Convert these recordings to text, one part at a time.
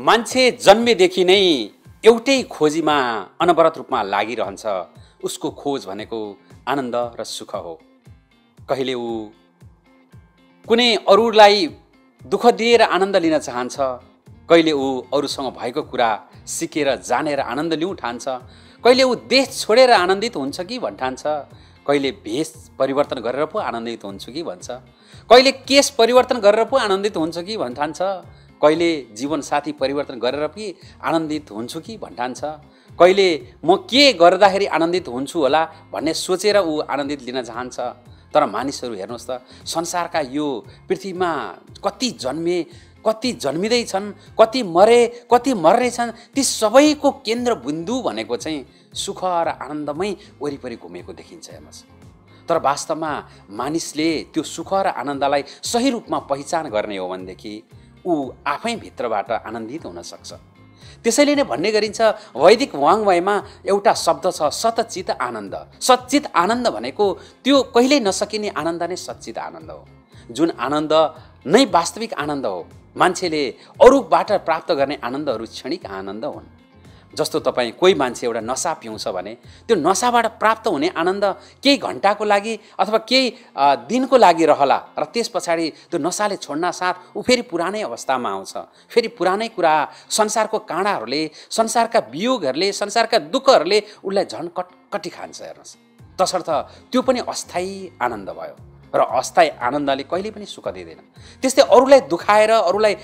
मान्छे जन्मेदेखि नै एउटै खोजीमा अनवरत रूपमा लागिरहन्छ। उसको खोज भनेको आनन्द र सुख हो। कहिले ऊ कुनै अरूलाई दुःख दिएर आनन्द लिन चाहन्छ कहिले ऊ अरूसँग भएको कुरा सिकेर जानेर आनन्द लिउँ ठान्छ कहिले ऊ देश छोडेर आनन्दित हुन्छ कि भन्ठान्छ कहिले भेष परिवर्तन गरेर पो आनन्दित हुन्छु कि भन्छ कहिले केस परिवर्तन गरेर पो आनन्दित हुन्छ कि भन्ठान्छ कहिले जीवनसाथी परिवर्तन गरेर पनि आनन्दित हुन्छु कि भन्ठान्छ कहिले म के गर्दाखेरि आनन्दित हुन्छु होला भन्ने सोचेर ऊ आनन्दित लिन चाहन्छ? तर मानिसहरू हेर्नुहोस् त संसारका यो पृथ्वीमा कति जन्मे कति जन्मिँदैछन् कति मरे कति मर्नेछन् ती सबैको केन्द्रबिन्दु भनेको चाहिँ सुख र आनन्दमै वरिपरि घुमेको देखिन्छ हेर्नुहोस्। तर वास्तवमा मानिसले त्यो सुख र आनन्दलाई सही रूपमा पहिचान गर्ने हो भनेदेखि ऊ आफै भित्रबाट आनन्दित हुन सक्छ। त्यसैले नै भन्ने गरिन्छ वैदिक वाङमयमा एउटा शब्द छ सतचित आनन्द। सच्चित आनन्द भनेको त्यो कहिल्यै नसकिने आनन्द नै सच्चित आनन्द हो। जुन आनन्द नै वास्तविक आनन्द हो मान्छेले अरूबाट प्राप्त गर्ने आनन्दहरू क्षणिक आनन्द हुन्। जस्तो तपाईँ कोही मान्छे एउटा नसा पिउँछ भने त्यो नसाबाट प्राप्त हुने आनन्द केही घन्टाको लागि अथवा केही दिनको लागि रहला र त्यस पछाडि त्यो नसाले छोड्न साथ ऊ फेरि पुरानै अवस्थामा आउँछ। फेरि पुरानै कुरा संसारको काँडाहरूले संसारका वियोगहरूले संसारका दुःखहरूले उसलाई झन् कटकटी खान्छ हेर्नुहोस्। तसर्थ त्यो पनि अस्थायी आनन्द भयो। र अस्थायी आनन्दले कहिले पनि सुख दिँदैन। त्यस्तै अरूलाई दुखाएर अरूलाई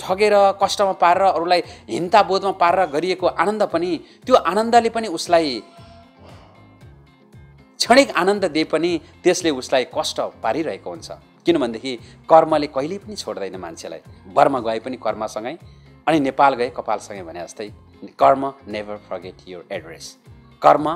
ठगेर कष्टमा पारेर अरूलाई हिन्ताबोधमा पारेर गरिएको आनन्द पनि त्यो आनन्दले पनि उसलाई क्षणिक आनन्द दिए पनि त्यसले उसलाई कष्ट पारिरहेको हुन्छ। किनभनेदेखि कर्मले कहिल्यै पनि छोड्दैन मान्छेलाई। बर्मा गए पनि कर्मसँगै अनि नेपाल गए कपालसँगै भने जस्तै कर्म नेभर फर्गेट युर एड्रेस कर्म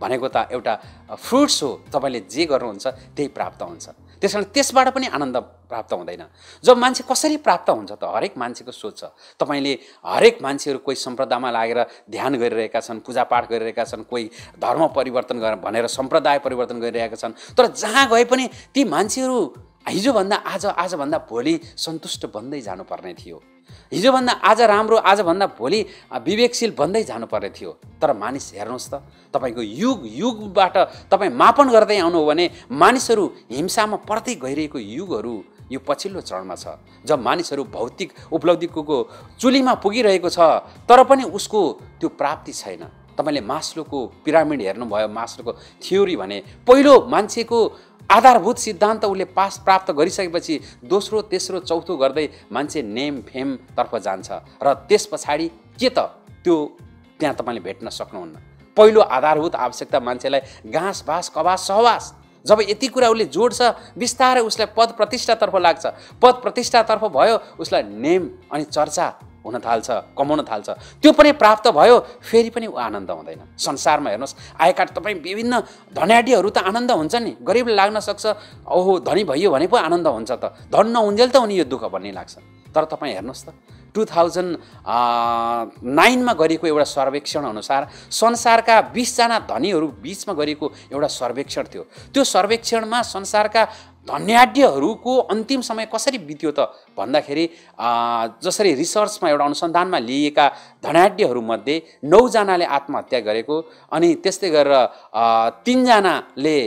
भनेको त एउटा फ्रुट्स हो तपाईँले जे गर्नुहुन्छ त्यही प्राप्त हुन्छ। त्यस कारण त्यसबाट पनि आनन्द प्राप्त हुँदैन। जब मान्छे कसरी प्राप्त हुन्छ त हरेक मान्छेको सोच छ। तपाईँले हरेक मान्छेहरू कोही सम्प्रदायमा लागेर ध्यान गरिरहेका छन् पूजापाठ गरिरहेका छन् कोही धर्म परिवर्तन भनेर सम्प्रदाय परिवर्तन गरिरहेका छन् तर जहाँ गए पनि ती मान्छेहरू हिजोभन्दा आज आजभन्दा भोलि सन्तुष्ट बन्दै जानुपर्ने थियो। हिजोभन्दा आज राम्रो आजभन्दा भोलि विवेकशील बन्दै जानुपर्ने थियो। तर मानिस हेर्नुहोस् त तपाईँको युग युगबाट तपाईँ मापन गर्दै आउनु हो भने मानिसहरू हिंसामा पर्दै गइरहेको युगहरू यो पछिल्लो चरणमा छ। जब मानिसहरू भौतिक उपलब्धिको चुलीमा पुगिरहेको छ तर पनि उसको त्यो प्राप्ति छैन। तपाईँले मास्लोको पिरामिड हेर्नुभयो मास्लोको थ्योरी भने पहिलो मान्छेको आधारभूत सिद्धान्त उसले पास प्राप्त गरिसकेपछि दोस्रो तेस्रो चौथो गर्दै मान्छे नेम फेमतर्फ जान्छ। र त्यस पछाडि के त त्यो त्यहाँ तपाईँले भेट्न सक्नुहुन्न। पहिलो आधारभूत आवश्यकता मान्छेलाई घाँस बाँस कबास सहवास। जब यति कुरा उसले जोड्छ बिस्तारै उसलाई पद प्रतिष्ठातर्फ लाग्छ। पद प्रतिष्ठातर्फ भयो उसलाई नेम अनि चर्चा हुन थाल्छ कमाउन थाल्छ। त्यो पनि प्राप्त भयो फेरि पनि ऊ आनन्द हुँदैन। संसारमा हेर्नुहोस् आएका तपाईँ विभिन्न धन्याडीहरू त आनन्द हुन्छ नि। गरिबले लाग्न सक्छ ओहो धनी भइयो भने पो आनन्द हुन्छ त। धन नहुन्जेल त उनी यो दुःख भन्ने लाग्छ। तर तपाईँ हेर्नुहोस् त टु थाउजन्ड नाइनमा गरिएको एउटा सर्वेक्षण अनुसार संसारका बिसजना धनीहरू बिचमा गरिएको एउटा सर्वेक्षण थियो। त्यो सर्वेक्षणमा संसारका धन्याढ्यहरूको अन्तिम समय कसरी बित्यो त? भन्दाखेरि जसरी रिसर्चमा एउटा अनुसन्धानमा लिएका धनाढ्यहरूमध्ये नौजनाले आत्महत्या गरेको अनि त्यस्तै गरेर तिनजनाले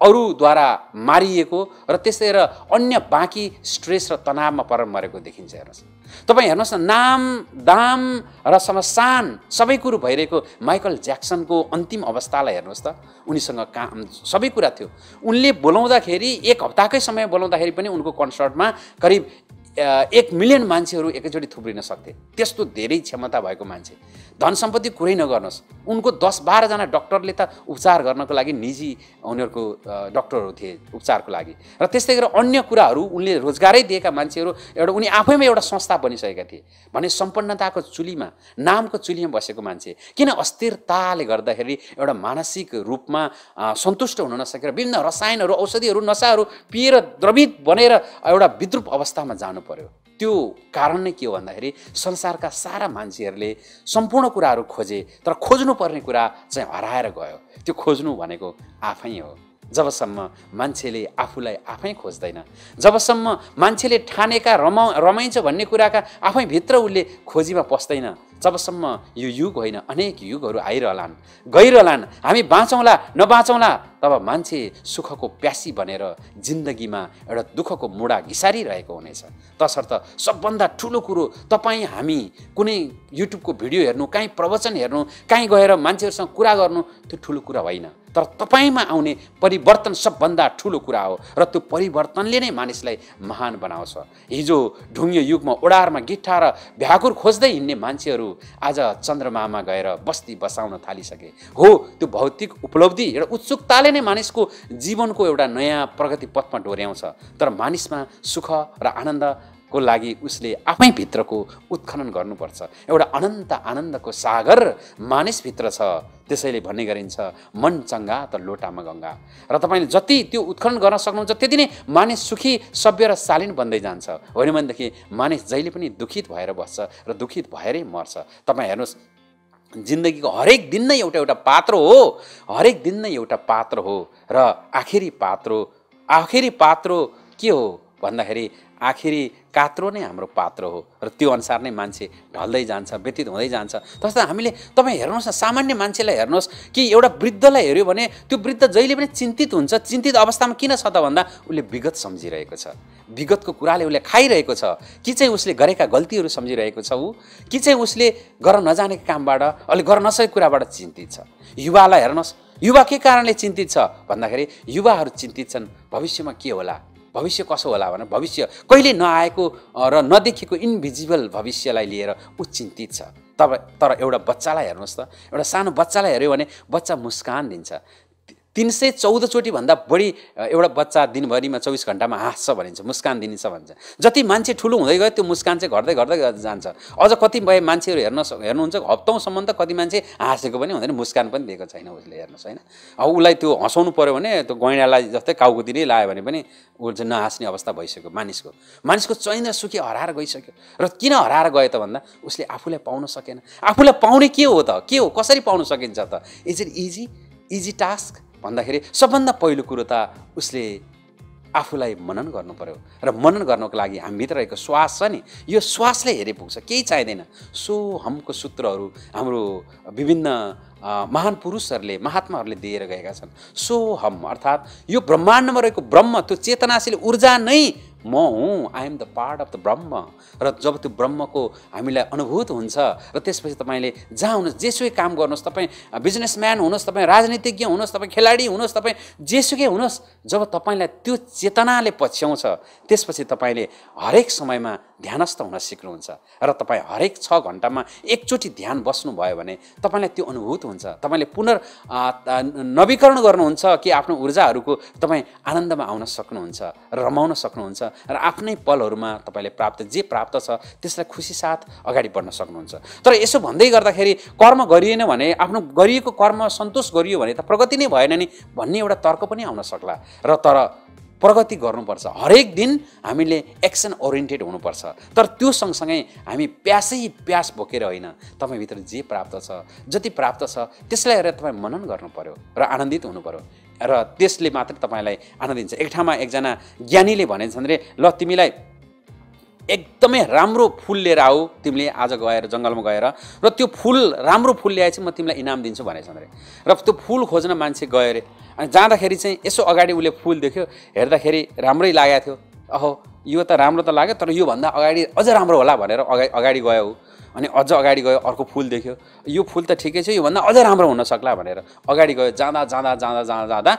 अरूद्वारा मारिएको र त्यस्तै गरेर अन्य बाँकी स्ट्रेस र तनावमा पर मरेको देखिन्छ हेर्नुहोस्। तपाईँ हेर्नुहोस् न नाम दाम र समसान सबै कुरो भइरहेको माइकल ज्याक्सनको अन्तिम अवस्थालाई हेर्नुहोस् त। उनीसँग काम सबै कुरा थियो। उनले बोलाउँदाखेरि एक हप्ताकै समय बोलाउँदाखेरि पनि उनको कन्सर्टमा करिब एक मिलियन मान्छेहरू एकैचोटि थुप्रिन सक्थे। त्यस्तो धेरै क्षमता भएको मान्छे। धन सम्पत्ति कुरै नगर्नुहोस्। उनको दस बाह्रजना डक्टरले त उपचार गर्नको लागि निजी उनीहरूको डक्टरहरू थिए उपचारको लागि। र त्यस्तै गरेर अन्य कुराहरू उनले रोजगारै दिएका मान्छेहरू एउटा उनी आफैमा एउटा संस्था बनिसकेका थिए। भने सम्पन्नताको चुलीमा नामको चुलीमा बसेको मान्छे। किन अस्थिरताले गर्दाखेरि एउटा मानसिक रूपमा सन्तुष्ट हुन नसकेर विभिन्न रसायनहरू औषधिहरू नसाहरू पिएर द्रवित बनेर एउटा विद्रुप अवस्थामा जानु पर्यो त्यो कारण नै के हो भन्दाखेरि संसारका सारा मान्छेहरूले सम्पूर्ण कुराहरू खोजे तर खोज्नुपर्ने कुरा चाहिँ हराएर गयो। त्यो खोज्नु भनेको आफै हो। जबसम्म मान्छेले आफूलाई आफै खोज्दैन जबसम्म मान्छेले ठानेका रमा रमाइन्छ भन्ने कुराका आफै भित्र उसले खोजीमा पस्दैन जबसम्म यो युग होइन अनेक युगहरू आइरहलान्। गइरहलान्। हामी बाँचौँला नबाँचौँला तब मान्छे सुखको प्यासी बनेर जिन्दगीमा एउटा दुःखको मुढा घिसारिरहेको हुनेछ। तसर्थ सबभन्दा ठुलो कुरो तपाईँ हामी कुनै युट्युबको भिडियो हेर्नु काहीँ प्रवचन हेर्नु काहीँ गएर मान्छेहरूसँग कुरा गर्नु त्यो ठुलो कुरा होइन। तर तपाईँमा आउने परिवर्तन सबभन्दा ठुलो कुरा हो र त्यो परिवर्तनले नै मानिसलाई महान बनाउँछ। हिजो ढुङ्गे युगमा ओडारमा गिट्ठा र भ्याकुर खोज्दै हिँड्ने मान्छेहरू आज चन्द्रमामा गएर बस्ती बसाउन थालिसके। हो त्यो भौतिक उपलब्धि एउटा उत्सुकताले नै मानिसको जीवनको एउटा नयाँ प्रगति पथमा डोर्याउँछ। तर मानिसमा सुख र आनन्द को लागि उसले आफै भित्रको उत्खनन गर्नुपर्छ। एउटा अनन्त आनन्दको सागर मानिसभित्र छ त्यसैले भन्ने गरिन्छ मन चङ्गा त लोटामा गङ्गा। र तपाईँले जति त्यो उत्खनन गर्न सक्नुहुन्छ त्यति नै मानिस सुखी सभ्य र शालीन बन्दै जान्छ। होइन भनेदेखि मानिस जहिले पनि दुखित भएर बस्छ र दुखित भएरै मर्छ। तपाईँ हेर्नुहोस् जिन्दगीको हरेक दिन नै एउटा एउटा पात्र हो। हरेक दिन नै एउटा पात्र हो। र आखिरी पात्रो आखिरी पात्रो के हो? भन्दाखेरि आखिरी कात्रो नै हाम्रो पात्र हो र त्यो अनुसार नै मान्छे ढल्दै जान्छ व्यतीत हुँदै जान्छ। जस्तो हामीले तपाईँ हेर्नुहोस् न सामान्य मान्छेलाई हेर्नुहोस् कि एउटा वृद्धलाई हेऱ्यो भने त्यो वृद्ध जहिले पनि चिन्तित हुन्छ चिन्तित अवस्थामा किन छ त भन्दा उसले विगत सम्झिरहेको छ। विगतको कुराले उसले खाइरहेको छ। कि चाहिँ उसले गरेका गल्तीहरू सम्झिरहेको छ ऊ? कि चाहिँ उसले गर्न नजानेको कामबाट अहिले गर्न नसकेको कुराबाट चिन्तित छ? युवालाई हेर्नुहोस् युवा के कारणले चिन्तित छ भन्दाखेरि युवाहरू चिन्तित छन् भविष्यमा के होला? भविष्य कसो होला भने भविष्य कहिले नआएको र नदेखेको इन्भिजिबल भविष्यलाई लिएर ऊ चिन्तित छ। तब तर एउटा बच्चालाई हेर्नुहोस् त। एउटा सानो बच्चालाई हेऱ्यो भने बच्चा मुस्कान दिन्छ। तिन सय चौधचोटिभन्दा बढी एउटा बच्चा दिनभरिमा चौबिस घन्टामा हाँस्छ भनिन्छ मुस्कान दिन्छ भन्छ। जति मान्छे ठुलो हुँदै गयो त्यो मुस्कान चाहिँ घट्दै घट्दै जान्छ। अझ कति भए मान्छेहरू हेर्न हेर्नुहुन्छ हप्तौँसम्म त कति मान्छे हाँसेको पनि हुँदैन मुस्कान पनि दिएको छैन उसले हेर्नुहोस् होइन? अब उसलाई त्यो हँसाउनु पऱ्यो भने त्यो गैँडालाई जस्तै काउकुतिरै लायो भने पनि ऊ चाहिँ नहाँस्ने अवस्था भइसक्यो मानिसको। मानिसको चैन सुखी हराएर गइसक्यो। र किन हराएर गयो त भन्दा उसले आफूलाई पाउन सकेन। आफूलाई पाउने के हो त? के हो? कसरी पाउन सकिन्छ त? Is it easy easy task भन्दाखेरि सबभन्दा पहिलो कुरो त उसले आफूलाई मनन गर्नु पर्यो र मनन गर्नको लागि हामीभित्र रहेको श्वास छ नि यो श्वासले हेरे पुग्छ केही चाहिँदैन। सो हमको सूत्रहरू हाम्रो विभिन्न महान पुरुषहरूले महात्माहरूले दिएर गएका छन्। सो हम अर्थात् यो ब्रह्माण्डमा रहेको ब्रह्म त्यो चेतनाशील ऊर्जा नै म हुँ I am the part of the Brahma र जब त्यो ब्रह्मको हामीलाई अनुभूत हुन्छ र त्यसपछि तपाईँले जहाँ हुनुहोस् जेसुकै काम गर्नुहोस् तपाईँ बिजनेसम्यान हुनुहोस् तपाईँ राजनीतिज्ञ हुनुहोस् तपाईँ खेलाडी हुनुहोस् तपाईँ जेसुकै हुनुहोस् जब तपाईँलाई त्यो चेतनाले पछ्याउँछ त्यसपछि तपाईँले हरेक समयमा ध्यानस्थ हुन सिक्नुहुन्छ। र तपाईँ हरेक छ घन्टामा एकचोटि ध्यान बस्नुभयो भने तपाईँलाई त्यो अनुभूत हुन्छ। तपाईँले पुनर् नवीकरण गर्नुहुन्छ कि आफ्नो ऊर्जाहरूको तपाईँ आनन्दमा आउन सक्नुहुन्छ रमाउन सक्नुहुन्छ। र आफ्नै पलहरूमा तपाईँले प्राप्त जे प्राप्त छ त्यसलाई खुसी साथ अगाडि बढ्न सक्नुहुन्छ। तर यसो भन्दै गर्दाखेरि कर्म गरिएन भने आफ्नो गरिएको कर्म सन्तोष गरियो भने त प्रगति नै भएन नि भन्ने एउटा तर्क पनि आउन सक्ला। र तर प्रगति गर्नुपर्छ। हरेक दिन हामीले एक्सन ओरिएन्टेड हुनुपर्छ। तर त्यो सँगसँगै हामी प्यासै प्यास बोकेर होइन तपाईँभित्र जे प्राप्त छ जति प्राप्त छ त्यसलाई हेरेर तपाईँ मनन गर्नु पऱ्यो र आनन्दित हुनु पऱ्यो र त्यसले मात्रै तपाईँलाई आनन्द दिन्छ। एक ठाउँमा एकजना ज्ञानीले भनेछन् भने ल तिमीलाई एकदमै राम्रो फुल लिएर आऊ। तिमीले आज गएर जङ्गलमा गएर र त्यो फुल राम्रो फुल ल्याएपछि म तिमीलाई इनाम दिन्छु भनेछन् अरे र त्यो फुल खोज्न मान्छे गयो अरे। अनि जाँदाखेरि चाहिँ यसो अगाडि उसले फुल देख्यो। हेर्दाखेरि राम्रै लागेको थियो। अहो यो त राम्रो त लाग्यो तर योभन्दा अगाडि अझ राम्रो होला भनेर अगाडि अगाडि गयो। अनि अझ अगाडि गयो अर्को फुल देख्यो। यो फुल त ठिकै छ योभन्दा अझ राम्रो हुनसक्ला भनेर अगाडि गयो जाँदा जाँदा जाँदा जाँदा जाँदा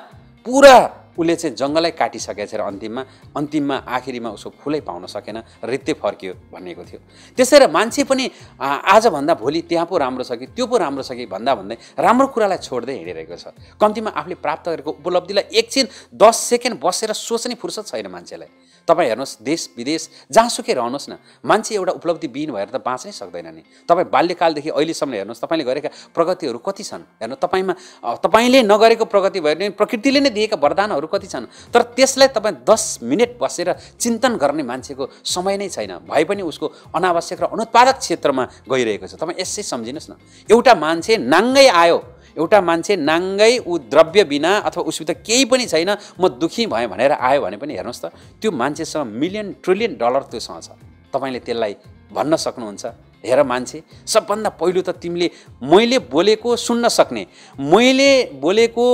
पुरा उसले चाहिँ जङ्गलै काटिसकेको र अन्तिममा अन्तिममा आखिरीमा उसको फुलै पाउन सकेन रित्ते फर्कियो भनेको थियो। त्यसै मान्छे पनि आजभन्दा भोलि त्यहाँ पो राम्रो छ कि त्यो पो राम्रो छ कि भन्दा भन्दै राम्रो कुरालाई छोड्दै हिँडिरहेको छ। कम्तीमा आफूले प्राप्त गरेको उपलब्धिलाई एकछिन दस सेकेन्ड बसेर सोच्ने फुर्सद छैन मान्छेलाई। तपाईँ हेर्नुहोस् देश विदेश जहाँसुकै रहनुहोस् न मान्छे एउटा उपलब्धि बिन भएर त बाँच्नै सक्दैन नि। तपाईँ बाल्यकालदेखि अहिलेसम्म हेर्नुहोस् तपाईँले गरेका प्रगतिहरू कति छन्? हेर्नु तपाईँमा तपाईँले नगरेको प्रगति भयो भने प्रकृतिले नै दिएका वरदानहरू कति छन्? तर त्यसलाई तपाईँ दस मिनट बसेर चिन्तन गर्ने मान्छेको समय नै छैन। भए पनि उसको अनावश्यक र अनुत्पादक क्षेत्रमा गइरहेको छ। तपाईँ यसै सम्झिनुहोस् न। एउटा मान्छे नाङ्गै आयो एउटा मान्छे नाङ्गै ऊ द्रव्य बिना अथवा उसित केही पनि छैन म दुःखी भएँ भनेर आयो भने पनि हेर्नुहोस् त त्यो मान्छेसँग मिलियन ट्रिलियन डलर त्योसँग छ। तपाईँले त्यसलाई भन्न सक्नुहुन्छ। हेर मान्छे सबभन्दा पहिलो त तिमीले मैले बोलेको सुन्न सक्ने मैले बोलेको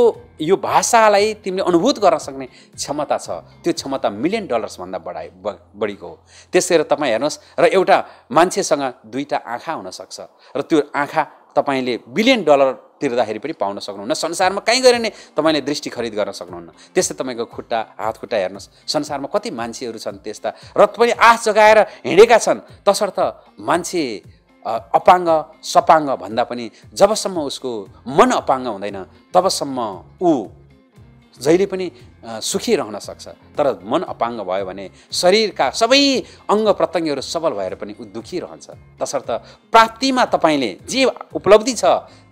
यो भाषालाई तिमीले अनुभूत गर्न सक्ने क्षमता छ। त्यो क्षमता मिलियन डलर्सभन्दा बढाइ बढीको हो। त्यसै गरेर तपाईँ हेर्नुहोस् र एउटा मान्छेसँग दुईवटा आँखा हुनसक्छ र त्यो आँखा तपाईँले बिलियन डलर तिर्दाखेरि पनि पाउन सक्नुहुन्न। संसारमा कहीँ गएर नै तपाईँले दृष्टि खरिद गर्न सक्नुहुन्न। त्यस्तै तपाईँको खुट्टा हात खुट्टा हेर्नुहोस्। संसारमा कति मान्छेहरू छन् त्यस्ता। र पनि आश जगाएर हिँडेका छन्। तसर्थ मान्छे अपाङ्ग सपाङ्ग भन्दा पनि जबसम्म उसको मन अपाङ्ग हुँदैन तबसम्म ऊ जहिले पनि सुखी रहन सक्छ। तर मन अपाङ्ग भयो भने शरीरका सबै अङ्ग प्रत्यङ्गहरू सबल भएर पनि ऊ दुखी रहन्छ। तसर्थ प्राप्तिमा तपाईँले जे उपलब्धि छ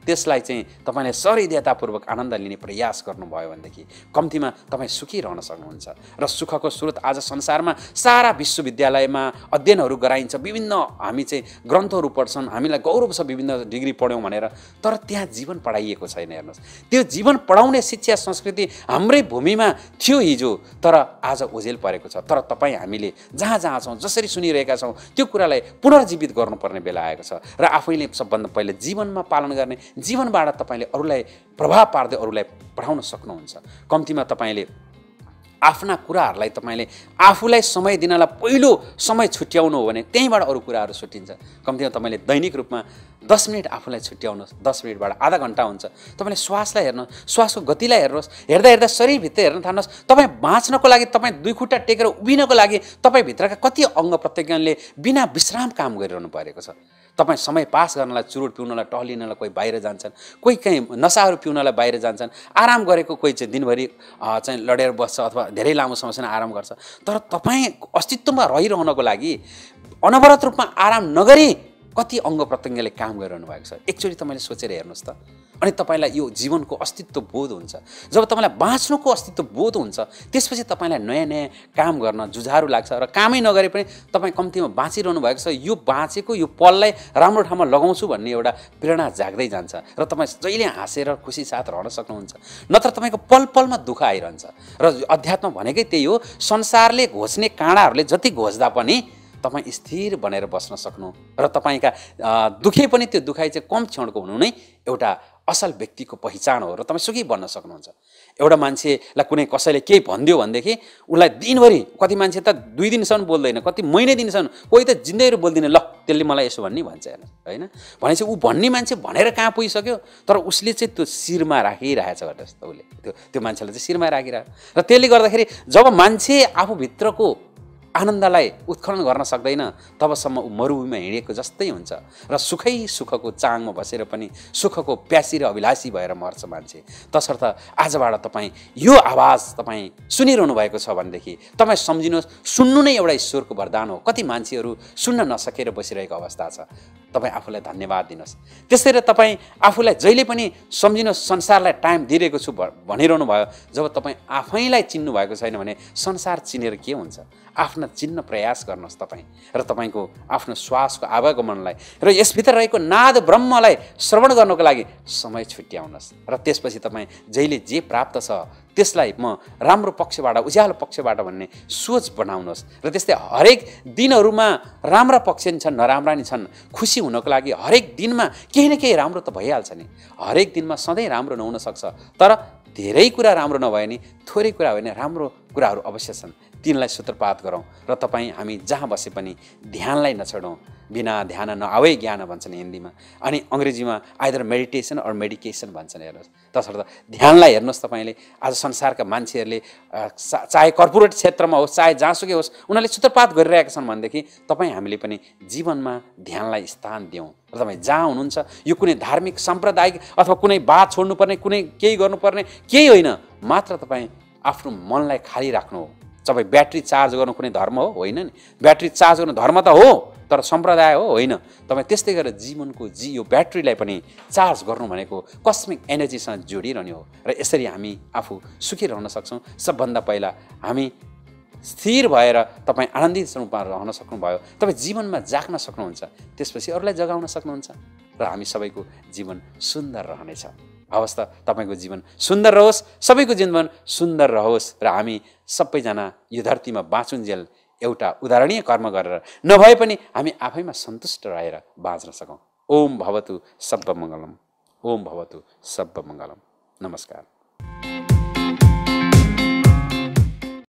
त्यसलाई चाहिँ तपाईँले सहृदयतापूर्वक आनन्द लिने प्रयास गर्नुभयो भनेदेखि कम्तीमा तपाईँ सुखी रहन सक्नुहुन्छ। र सुखको स्रोत आज संसारमा सारा विश्वविद्यालयमा अध्ययनहरू गराइन्छ। विभिन्न हामी चाहिँ ग्रन्थहरू पढ्छन्। हामीलाई गौरव छ विभिन्न डिग्री पढ्यौँ भनेर। तर त्यहाँ जीवन पढाइएको छैन हेर्नुहोस्। त्यो जीवन पढाउने शिक्षा संस्कृति हाम्रै भूमिमा थियो हिजो तर आज ओझेल परेको छ। तर तपाईँ हामीले जहाँ जहाँ छौँ जसरी सुनिरहेका छौँ त्यो कुरालाई पुनर्जीवित गर्नुपर्ने बेला आएको छ। र आफैले सबभन्दा पहिले जीवनमा पालन गर्ने जीवनबाट तपाईँले अरूलाई प्रभाव पार्दै अरूलाई पढाउन सक्नुहुन्छ। कम्तीमा तपाईँले आफ्ना कुराहरूलाई तपाईँले आफूलाई समय दिनलाई पहिलो समय छुट्याउनु हो भने त्यहीँबाट अरू कुराहरू छुट्टिन्छ। कम्तीमा तपाईँले दैनिक रूपमा दस मिनट आफूलाई छुट्याउनुहोस्। दस मिनटबाट आधा घन्टा हुन्छ। तपाईँले श्वासलाई हेर्नु श्वासको गतिलाई हेर्नुहोस् हेर्दा हेर्दा शरीरभित्र हेर्न थाल्नुहोस् तपाईँ बाँच्नको लागि तपाईँ दुई खुट्टा टेकेर उभिनको लागि तपाईँभित्रका कति अङ्ग प्रत्यङ्गले बिना विश्राम काम गरिरहनु परेको छ। तपाईँ समय पास गर्नलाई चुरोट पिउनलाई टहलिनलाई कोही बाहिर जान्छन् कोही कहीँ नसाहरू पिउनलाई बाहिर जान्छन् आराम गरेको कोही चाहिँ दिनभरि चाहिँ लडेर बस्छ अथवा धेरै लामो समयसम्म आराम गर्छ। तर तपाईँ अस्तित्वमा रहिरहनको लागि अनवरत रूपमा आराम नगरी कति अङ्ग प्रत्यङ्गले काम गरिरहनु भएको छ? एकचोटि तपाईँले सोचेर हेर्नुहोस् त। अनि तपाईँलाई यो जीवनको अस्तित्व बोध हुन्छ। जब तपाईँलाई बाँच्नुको अस्तित्व बोध हुन्छ त्यसपछि तपाईँलाई नयाँ नयाँ काम गर्न जुझारु लाग्छ र कामै नगरे पनि तपाईँ कम्तीमा बाँचिरहनु भएको छ। यो बाँचेको यो पललाई राम्रो ठाउँमा लगाउँछु भन्ने एउटा प्रेरणा जाग्दै जान्छ र तपाईँ जहिले हाँसेर खुसी साथ रहन सक्नुहुन्छ। नत्र तपाईँको पल पलमा दुःख आइरहन्छ। र अध्यात्म भनेकै त्यही हो संसारले घोच्ने काँडाहरूले जति घोच्दा पनि तपाईँ स्थिर बनेर बस्न सक्नु र तपाईँका दुखे पनि त्यो दुखाइ चाहिँ कम क्षणको हुनु नै एउटा असल व्यक्तिको पहिचान हो र तपाईँ सुखी बन्न सक्नुहुन्छ। एउटा मान्छेलाई कुनै कसैले केही भनिदियो भनेदेखि उसलाई दिनभरि कति मान्छे त दुई दिनसम्म बोल्दैन कति महिनै दिनसम्म कोही त जिन्दगीहरू बोल्दिनँ ल त्यसले मलाई यसो भन्ने भन्छ हेर्नु होइन? भनेपछि ऊ भन्ने मान्छे भनेर कहाँ पुगिसक्यो? तर उसले चाहिँ त्यो शिरमा राखिरहेछ जस्तो उसले। त्यो त्यो मान्छेलाई चाहिँ शिरमा राखिरहेको। र त्यसले गर्दाखेरि जब मान्छे आफूभित्रको आनन्दलाई उत्खनन गर्न सक्दैन तबसम्म ऊ मरुभूमिमा हिँडेको जस्तै हुन्छ। र सुखै सुखको चाङमा बसेर पनि सुखको प्यासी र अभिलाषी भएर मर्छ मान्छे। तसर्थ आजबाट तपाईँ यो आवाज तपाईँ सुनिरहनु भएको छ भनेदेखि तपाईँ सम्झिनुहोस् सुन्नु नै एउटा ईश्वरको वरदान हो। कति मान्छेहरू सुन्न नसकेर बसिरहेको अवस्था छ। तपाईँ आफूलाई धन्यवाद दिनुहोस्। त्यसै र तपाईँ आफूलाई जहिले पनि सम्झिनुहोस् संसारलाई टाइम दिइरहेको छु भनिरहनु भयो। जब तपाईँ आफैलाई चिन्नु भएको छैन भने संसार चिनेर के हुन्छ? आफ्ना चिन्न प्रयास गर्नुहोस् तपाईँ र तपाईँको आफ्नो श्वासको आवागमनलाई र यसभित्र रहेको नाद ब्रह्मलाई श्रवण गर्नको लागि समय छुट्याउनुहोस्। र त्यसपछि तपाईँ जहिले जे प्राप्त छ त्यसलाई म राम्रो पक्षबाट उज्यालो पक्षबाट भन्ने सोच बनाउनुहोस्। र त्यस्तै हरेक दिनहरूमा राम्रा पक्ष नि छन् नराम्रा नि छन् खुसी हुनको लागि हरेक दिनमा केही न केही राम्रो त भइहाल्छ नि। हरेक दिनमा सधैँ राम्रो नहुन सक्छ। तर धेरै कुरा राम्रो नभए नि थोरै कुरा भयो भने राम्रो कुराहरू अवश्य छन्। तिनलाई सूत्रपात गरौँ र तपाईँ हामी जहाँ बसे पनि ध्यानलाई नछोडौँ बिना ध्यान नआवै ज्ञान भन्छन् हिन्दीमा। अनि अङ्ग्रेजीमा आइदर मेडिटेसन अर मेडिकेसन भन्छन् हेर्नुहोस्। तसर्थ ध्यानलाई हेर्नुहोस् तपाईँले। आज संसारका मान्छेहरूले चाहे कर्पोरेट क्षेत्रमा होस् चाहे जहाँसुकै होस् उनीहरूले सूत्रपात गरिरहेका छन् भनेदेखि तपाईँ हामीले पनि जीवनमा ध्यानलाई स्थान दिउँ र तपाईँ जहाँ हुनुहुन्छ यो कुनै धार्मिक साम्प्रदायिक अथवा कुनै बात छोड्नुपर्ने कुनै केही गर्नुपर्ने केही होइन मात्र तपाईँ आफ्नो मनलाई खाली राख्नु हो। तपाईँ ब्याट्री चार्ज गर्नु कुनै धर्म हो? होइन नि। ब्याट्री चार्ज गर्नु धर्म त हो तर सम्प्रदाय हो होइन। तपाईँ त्यस्तै गरेर जीवनको जी यो ब्याट्रीलाई पनि चार्ज गर्नु भनेको कस्मिक एनर्जीसँग जोडिरहने हो। र यसरी हामी आफू सुखी रहन सक्छौँ। सबभन्दा पहिला हामी स्थिर भएर तपाईँ आनन्दित रूपमा रहन सक्नुभयो। तपाईँ जीवनमा जाग्न सक्नुहुन्छ। त्यसपछि अरूलाई जगाउन सक्नुहुन्छ। र हामी सबैको जीवन सुन्दर रहनेछ। हवस् त तपाईँको जीवन सुन्दर रहोस् सबैको जीवन सुन्दर रहोस् र हामी सबैजना यो धरतीमा बाँचुन्जेल एउटा उदाहरणीय कर्म गरेर नभए पनि हामी आफैमा सन्तुष्ट रहेर बाँच्न सकौँ। ओम भवतु सब्ब मङ्गलम ओम भवतु सब्ब मङ्गलम नमस्कार।